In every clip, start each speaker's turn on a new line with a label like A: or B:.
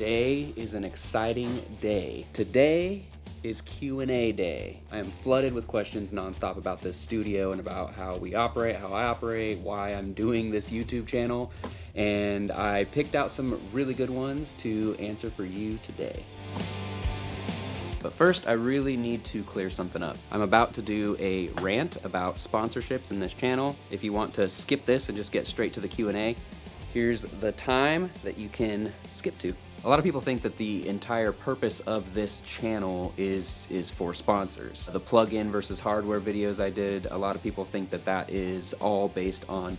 A: Today is an exciting day. Today is Q&A day. I am flooded with questions nonstop about this studio and about how we operate, how I operate, why I'm doing this YouTube channel, and I picked out some really good ones to answer for you today. But first, I really need to clear something up. I'm about to do a rant about sponsorships in this channel. If you want to skip this and just get straight to the Q&A, here's the time that you can skip to. A lot of people think that the entire purpose of this channel is is for sponsors. The plug-in versus hardware videos I did, a lot of people think that that is all based on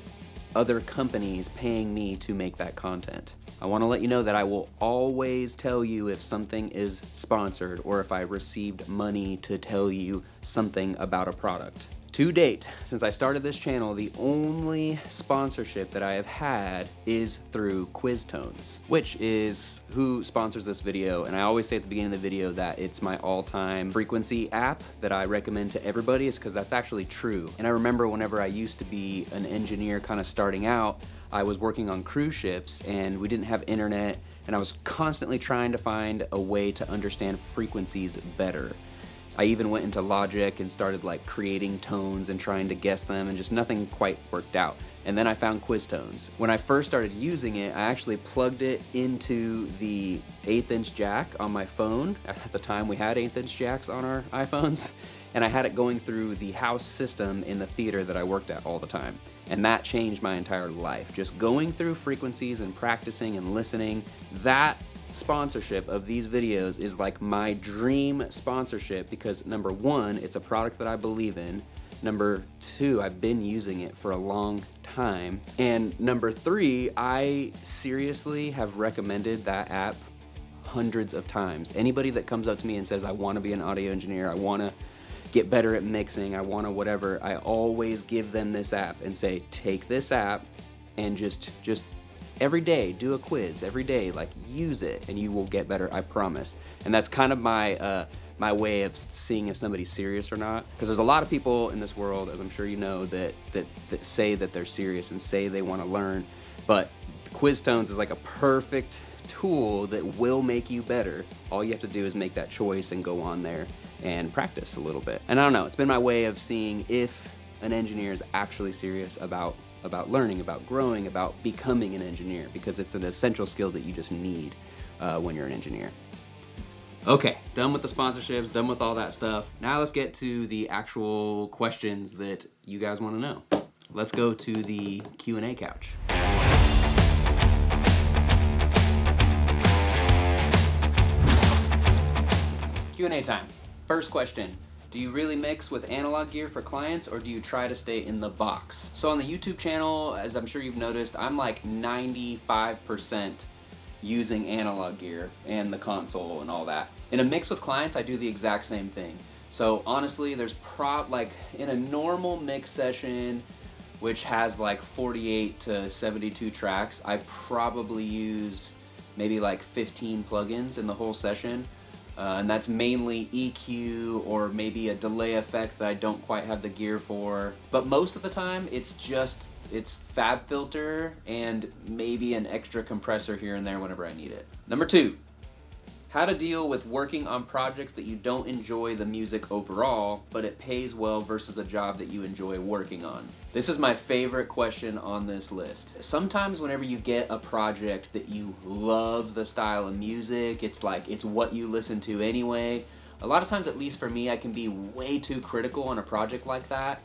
A: other companies paying me to make that content. I want to let you know that I will always tell you if something is sponsored or if I received money to tell you something about a product. To date, since I started this channel, the only sponsorship that I have had is through QuizTones, which is who sponsors this video. And I always say at the beginning of the video that it's my all-time frequency app that I recommend to everybody is because that's actually true. And I remember whenever I used to be an engineer kind of starting out, I was working on cruise ships and we didn't have internet and I was constantly trying to find a way to understand frequencies better. I even went into Logic and started like creating tones and trying to guess them and just nothing quite worked out. And then I found QuizTones. When I first started using it, I actually plugged it into the eighth inch jack on my phone. At the time we had eighth inch jacks on our iPhones. And I had it going through the house system in the theater that I worked at all the time. And that changed my entire life. Just going through frequencies and practicing and listening, that sponsorship of these videos is like my dream sponsorship because number one, it's a product that I believe in. Number two, I've been using it for a long time. And number three, I seriously have recommended that app hundreds of times. Anybody that comes up to me and says, I wanna be an audio engineer, I wanna get better at mixing, I wanna whatever, I always give them this app and say, take this app and just, just every day do a quiz every day like use it and you will get better i promise. And that's kind of my uh, my way of seeing if somebody's serious or not. Because there's a lot of people in this world as i'm sure you know that that, that say that they're serious and say they want to learn. But quiztones is like a perfect tool that will make you better. All you have to do is make that choice and go on there and practice a little bit. And i don't know it's been my way of seeing if an engineer is actually serious about about learning, about growing, about becoming an engineer because it's an essential skill that you just need uh, when you're an engineer. Okay, done with the sponsorships, done with all that stuff. Now let's get to the actual questions that you guys want to know. Let's go to the Q&A couch. Q&A time. First question. Do you really mix with analog gear for clients or do you try to stay in the box? So on the YouTube channel, as I'm sure you've noticed, I'm like 95% using analog gear and the console and all that. In a mix with clients, I do the exact same thing. So honestly, there's prop like in a normal mix session, which has like 48 to 72 tracks, I probably use maybe like 15 plugins in the whole session. Uh, and that's mainly EQ or maybe a delay effect that I don't quite have the gear for. But most of the time, it's just it's FabFilter and maybe an extra compressor here and there whenever I need it. Number two, how to deal with working on projects that you don't enjoy the music overall, but it pays well versus a job that you enjoy working on. This is my favorite question on this list. Sometimes whenever you get a project that you love the style of music, it's like it's what you listen to anyway. A lot of times, at least for me, I can be way too critical on a project like that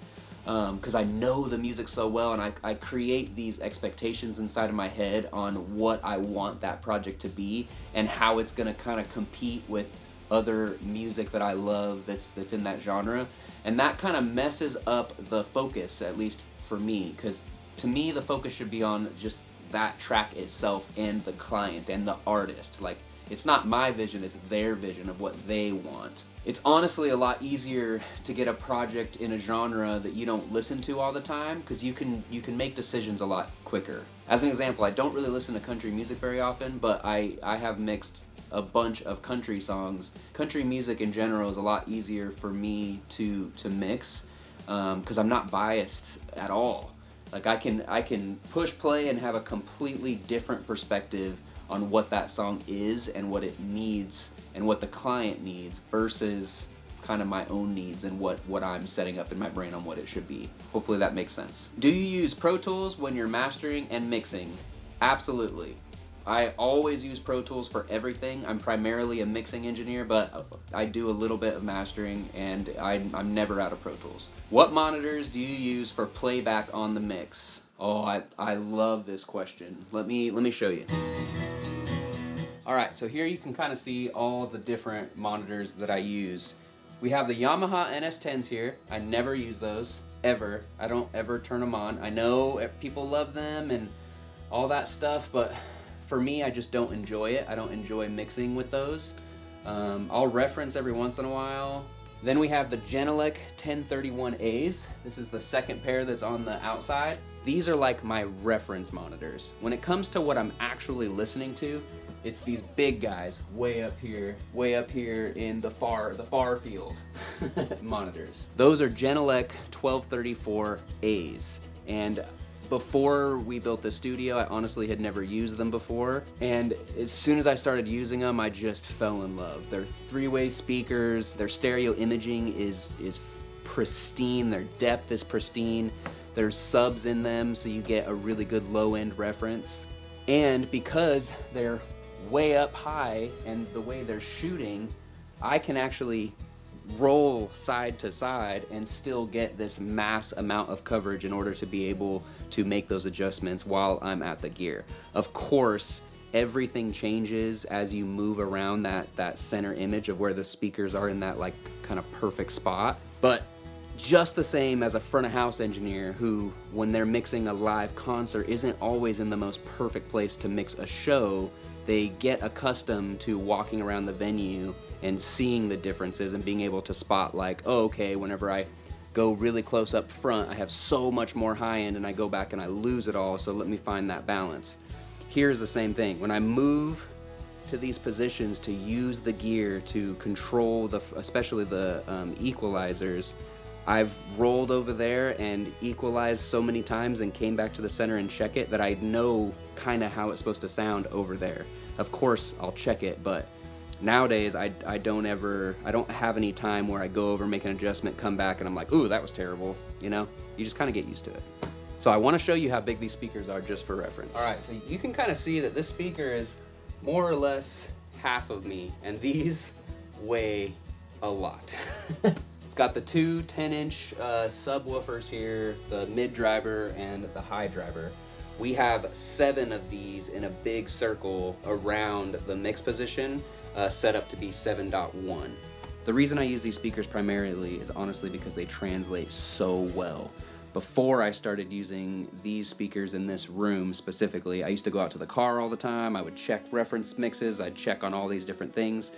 A: because um, I know the music so well and I, I create these expectations inside of my head on what I want that project to be and how it's going to kind of compete with other music that I love that's that's in that genre. And that kind of messes up the focus at least for me because to me the focus should be on just that track itself and the client and the artist. Like it's not my vision it's their vision of what they want it's honestly a lot easier to get a project in a genre that you don't listen to all the time because you can you can make decisions a lot quicker. As an example, I don't really listen to country music very often, but I, I have mixed a bunch of country songs. Country music in general is a lot easier for me to to mix because um, I'm not biased at all. Like I can I can push play and have a completely different perspective on what that song is and what it needs and what the client needs versus kind of my own needs and what, what I'm setting up in my brain on what it should be. Hopefully that makes sense. Do you use Pro Tools when you're mastering and mixing? Absolutely. I always use Pro Tools for everything. I'm primarily a mixing engineer, but I do a little bit of mastering and I'm, I'm never out of Pro Tools. What monitors do you use for playback on the mix? Oh, I, I love this question. Let me, let me show you. All right, so here you can kind of see all the different monitors that I use. We have the Yamaha NS10s here. I never use those, ever. I don't ever turn them on. I know people love them and all that stuff, but for me, I just don't enjoy it. I don't enjoy mixing with those. Um, I'll reference every once in a while. Then we have the Genelec 1031As. This is the second pair that's on the outside. These are like my reference monitors. When it comes to what I'm actually listening to, it's these big guys way up here, way up here in the far, the far field monitors. Those are Genelec 1234As. And before we built the studio, I honestly had never used them before. And as soon as I started using them, I just fell in love. They're three-way speakers, their stereo imaging is, is pristine, their depth is pristine. There's subs in them, so you get a really good low-end reference. And because they're way up high and the way they're shooting, I can actually roll side to side and still get this mass amount of coverage in order to be able to make those adjustments while I'm at the gear. Of course, everything changes as you move around that, that center image of where the speakers are in that like kind of perfect spot. But just the same as a front of house engineer who, when they're mixing a live concert, isn't always in the most perfect place to mix a show they get accustomed to walking around the venue and seeing the differences and being able to spot like, oh, okay, whenever I go really close up front, I have so much more high end and I go back and I lose it all, so let me find that balance. Here's the same thing. When I move to these positions to use the gear to control the, especially the um, equalizers, I've rolled over there and equalized so many times and came back to the center and check it that I know kind of how it's supposed to sound over there. Of course, I'll check it, but nowadays I, I don't ever, I don't have any time where I go over, make an adjustment, come back, and I'm like, ooh, that was terrible, you know? You just kind of get used to it. So I want to show you how big these speakers are just for reference. All right, so you can kind of see that this speaker is more or less half of me, and these weigh a lot. got the two 10 inch uh, subwoofers here, the mid driver and the high driver. We have seven of these in a big circle around the mix position, uh, set up to be 7.1. The reason I use these speakers primarily is honestly because they translate so well. Before I started using these speakers in this room specifically, I used to go out to the car all the time, I would check reference mixes, I'd check on all these different things.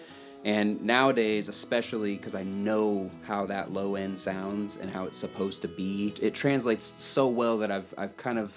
A: And nowadays, especially because I know how that low end sounds and how it's supposed to be, it translates so well that I've, I've kind of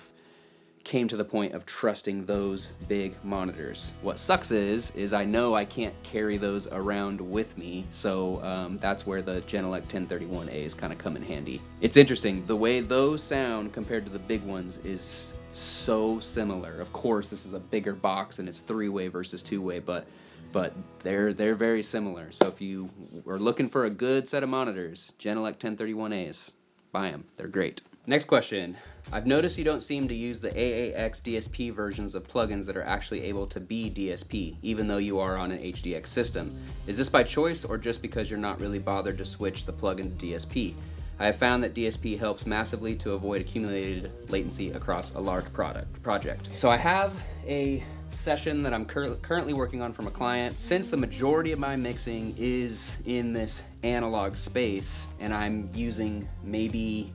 A: came to the point of trusting those big monitors. What sucks is, is I know I can't carry those around with me, so um, that's where the Genelec 1031As kind of come in handy. It's interesting, the way those sound compared to the big ones is so similar. Of course, this is a bigger box and it's three-way versus two-way, but but they're they're very similar. So if you are looking for a good set of monitors, Genelec 1031As, buy them. They're great. Next question. I've noticed you don't seem to use the AAX DSP versions of plugins that are actually able to be DSP, even though you are on an HDX system. Is this by choice or just because you're not really bothered to switch the plugin to DSP? I have found that DSP helps massively to avoid accumulated latency across a large product project. So I have a session that I'm cur currently working on from a client. Since the majority of my mixing is in this analog space and I'm using maybe,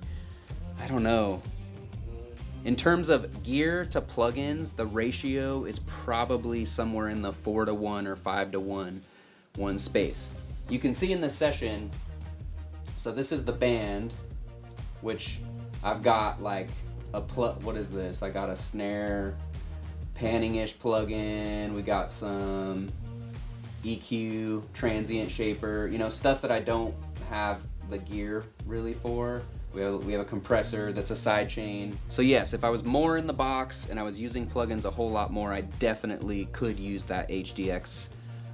A: I don't know, in terms of gear to plugins, the ratio is probably somewhere in the four to one or five to one, one space. You can see in this session, so this is the band, which I've got like a plug, what is this? I got a snare, panning-ish plugin. We got some EQ, transient shaper, you know, stuff that I don't have the gear really for. We have, we have a compressor that's a side chain. So yes, if I was more in the box and I was using plugins a whole lot more, I definitely could use that HDX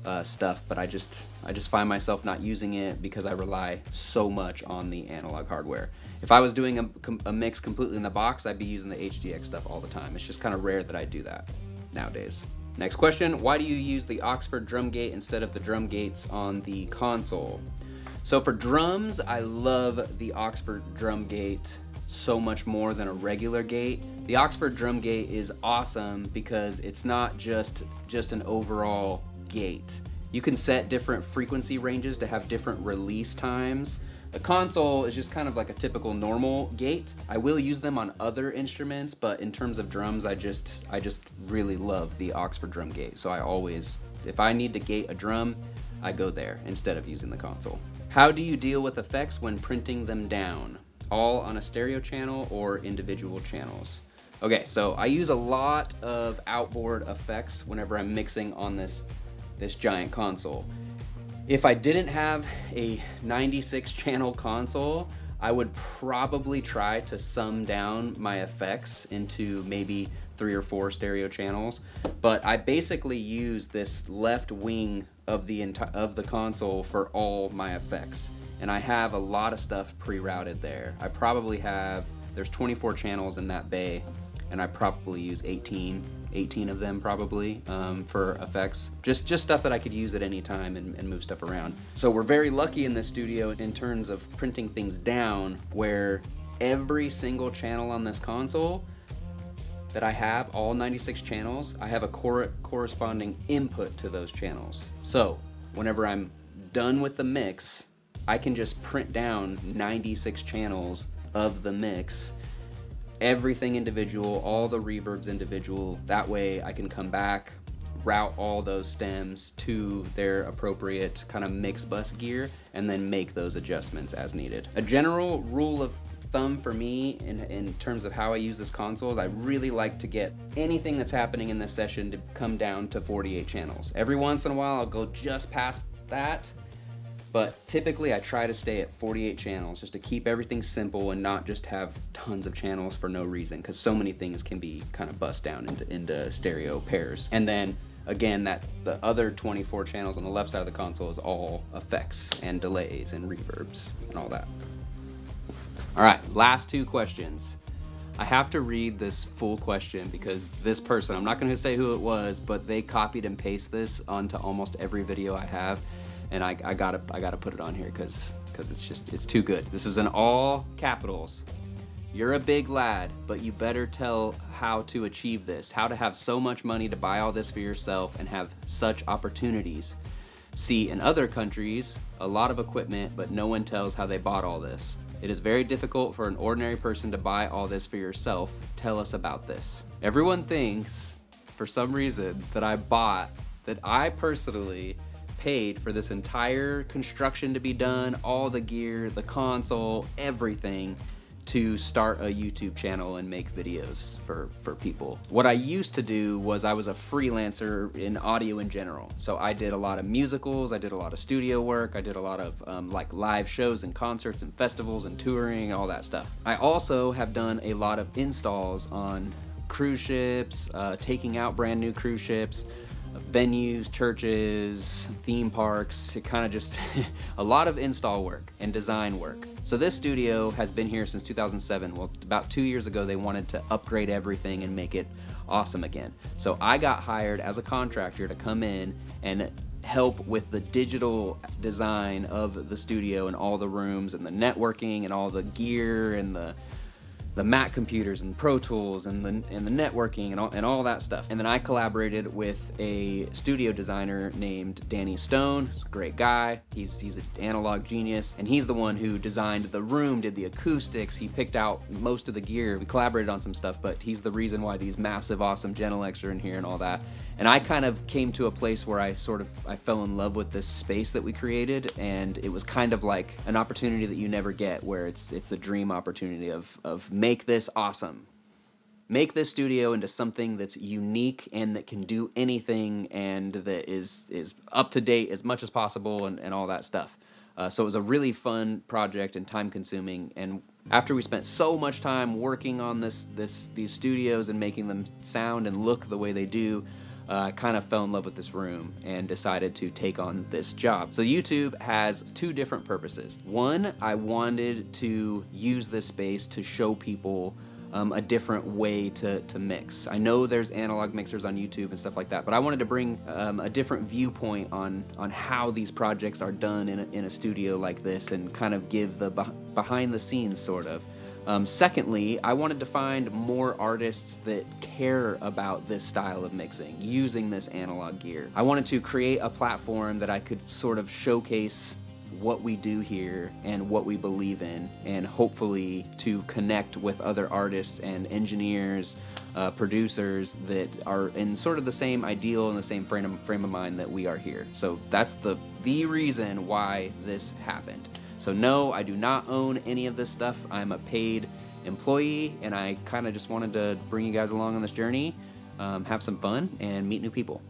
A: uh, stuff, but I just I just find myself not using it because I rely so much on the analog hardware. If I was doing a, a mix completely in the box, I'd be using the HDX stuff all the time. It's just kind of rare that I do that nowadays. Next question, why do you use the Oxford drum gate instead of the drum gates on the console? So for drums, I love the Oxford drum gate so much more than a regular gate. The Oxford drum gate is awesome because it's not just just an overall gate. You can set different frequency ranges to have different release times. The console is just kind of like a typical normal gate. I will use them on other instruments, but in terms of drums, I just I just really love the Oxford drum gate. So I always, if I need to gate a drum, I go there instead of using the console. How do you deal with effects when printing them down? All on a stereo channel or individual channels? Okay, so I use a lot of outboard effects whenever I'm mixing on this, this giant console. If I didn't have a 96 channel console, I would probably try to sum down my effects into maybe three or four stereo channels. But I basically use this left wing of the of the console for all my effects. And I have a lot of stuff pre-routed there. I probably have, there's 24 channels in that bay, and I probably use 18 18 of them probably um, for effects. Just, just stuff that I could use at any time and, and move stuff around. So we're very lucky in this studio in terms of printing things down where every single channel on this console that I have, all 96 channels, I have a cor corresponding input to those channels. So whenever I'm done with the mix, I can just print down 96 channels of the mix everything individual, all the reverbs individual. That way I can come back, route all those stems to their appropriate kind of mix bus gear, and then make those adjustments as needed. A general rule of thumb for me in, in terms of how I use this console is I really like to get anything that's happening in this session to come down to 48 channels. Every once in a while I'll go just past that but typically I try to stay at 48 channels just to keep everything simple and not just have tons of channels for no reason because so many things can be kind of bust down into, into stereo pairs. And then again, that the other 24 channels on the left side of the console is all effects and delays and reverbs and all that. All right, last two questions. I have to read this full question because this person, I'm not going to say who it was, but they copied and pasted this onto almost every video I have and I, I gotta I gotta put it on here because because it's just it's too good. This is in all capitals. You're a big lad, but you better tell how to achieve this, how to have so much money to buy all this for yourself and have such opportunities. See, in other countries, a lot of equipment, but no one tells how they bought all this. It is very difficult for an ordinary person to buy all this for yourself. Tell us about this. Everyone thinks, for some reason, that I bought, that I personally paid for this entire construction to be done, all the gear, the console, everything to start a YouTube channel and make videos for, for people. What I used to do was I was a freelancer in audio in general. So I did a lot of musicals, I did a lot of studio work, I did a lot of um, like live shows and concerts and festivals and touring, all that stuff. I also have done a lot of installs on cruise ships, uh, taking out brand new cruise ships, venues, churches, theme parks, it kind of just a lot of install work and design work. So this studio has been here since 2007. Well, about two years ago, they wanted to upgrade everything and make it awesome again. So I got hired as a contractor to come in and help with the digital design of the studio and all the rooms and the networking and all the gear and the the Mac computers and Pro Tools and the, and the networking and all, and all that stuff. And then I collaborated with a studio designer named Danny Stone. He's a great guy. He's, he's an analog genius. And he's the one who designed the room, did the acoustics. He picked out most of the gear. We collaborated on some stuff, but he's the reason why these massive, awesome Genelecs are in here and all that. And I kind of came to a place where I sort of I fell in love with this space that we created, and it was kind of like an opportunity that you never get, where it's it's the dream opportunity of of make this awesome, make this studio into something that's unique and that can do anything and that is is up to date as much as possible and, and all that stuff. Uh, so it was a really fun project and time consuming. And after we spent so much time working on this, this, these studios and making them sound and look the way they do, uh, I kind of fell in love with this room and decided to take on this job. So YouTube has two different purposes. One, I wanted to use this space to show people um, a different way to, to mix. I know there's analog mixers on YouTube and stuff like that, but I wanted to bring um, a different viewpoint on, on how these projects are done in a, in a studio like this and kind of give the behind the scenes sort of. Um, secondly, I wanted to find more artists that care about this style of mixing, using this analog gear. I wanted to create a platform that I could sort of showcase what we do here and what we believe in, and hopefully to connect with other artists and engineers, uh, producers that are in sort of the same ideal and the same frame of, frame of mind that we are here. So that's the the reason why this happened. So no, I do not own any of this stuff. I'm a paid employee, and I kind of just wanted to bring you guys along on this journey, um, have some fun, and meet new people.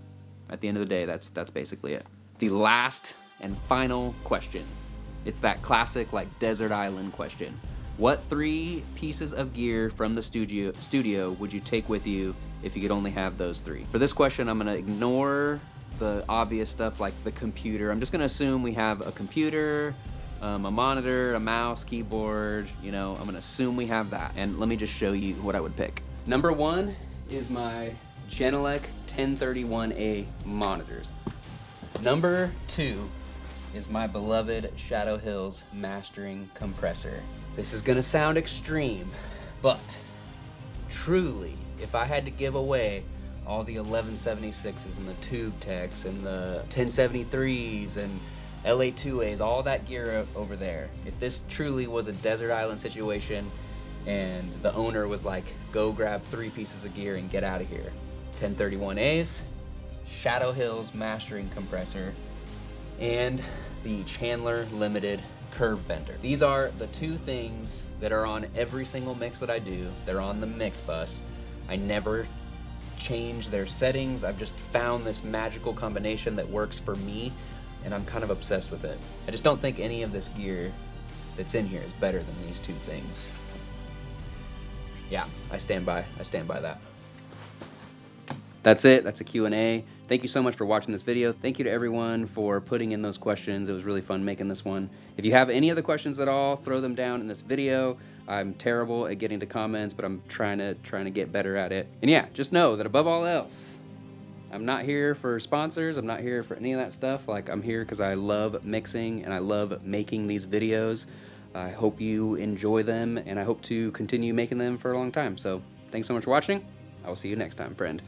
A: At the end of the day, that's that's basically it. The last and final question. It's that classic like desert island question. What three pieces of gear from the studio studio would you take with you if you could only have those three? For this question, I'm gonna ignore the obvious stuff like the computer. I'm just gonna assume we have a computer, um, a monitor, a mouse, keyboard, you know, I'm gonna assume we have that. And let me just show you what I would pick. Number one is my Genelec 1031A monitors. Number two is my beloved Shadow Hills mastering compressor. This is gonna sound extreme, but truly, if I had to give away all the 1176s and the Tube Techs and the 1073s and LA2As, all that gear over there, if this truly was a desert island situation and the owner was like, go grab three pieces of gear and get out of here. 1031As, Shadow Hills mastering compressor, and the Chandler Limited Curve Bender. These are the two things that are on every single mix that I do. They're on the mix bus. I never change their settings. I've just found this magical combination that works for me and I'm kind of obsessed with it. I just don't think any of this gear that's in here is better than these two things. Yeah, I stand by. I stand by that. That's it. That's a Q&A. Thank you so much for watching this video. Thank you to everyone for putting in those questions. It was really fun making this one. If you have any other questions at all, throw them down in this video. I'm terrible at getting to comments, but I'm trying to trying to get better at it. And yeah, just know that above all else, I'm not here for sponsors. I'm not here for any of that stuff. Like I'm here because I love mixing and I love making these videos. I hope you enjoy them and I hope to continue making them for a long time. So thanks so much for watching. I will see you next time, friend.